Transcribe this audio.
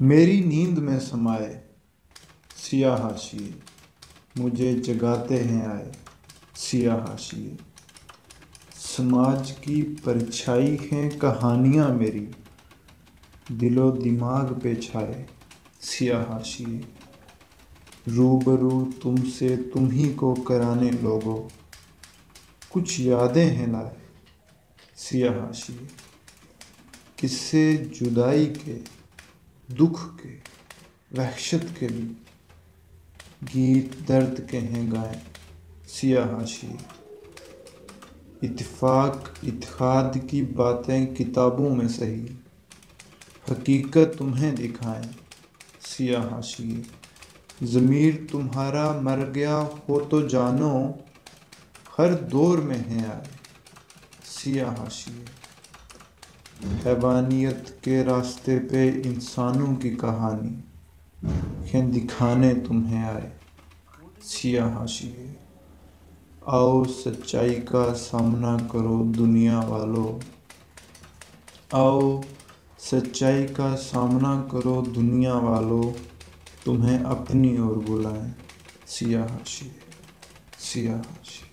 मेरी नींद में समाए सिया हाशिए। मुझे जगाते हैं आए सिया हाशिए। समाज की परछाई हैं कहानियाँ मेरी, दिलो दिमाग पे छाए सिया हाशिए। रूबरू तुमसे तुम ही को कराने लोगों, कुछ यादें हैं लाए सिया हाशिए। किससे जुदाई के दुख के, वहशत के भी गीत दर्द के हैं गाए सिया हाशिए इत्फाक इत्हाद की बातें किताबों में सही, हकीकत तुम्हें दिखाएँ सिया हाशिए ज़मीर तुम्हारा मर गया हो तो जानो, हर दौर में है आए सिया हाशिए हैवानियत के रास्ते पे इंसानों की कहानी। हैं दिखाने तुम्हें आए। सिया हाशिए आओ, सच्चाई का सामना करो, दुनिया वालों। आओ, सच्चाई का सामना करो, दुनिया वालों। तुम्हें अपनी ओर बुलाएँ। सिया हाशिए सिया हाशिए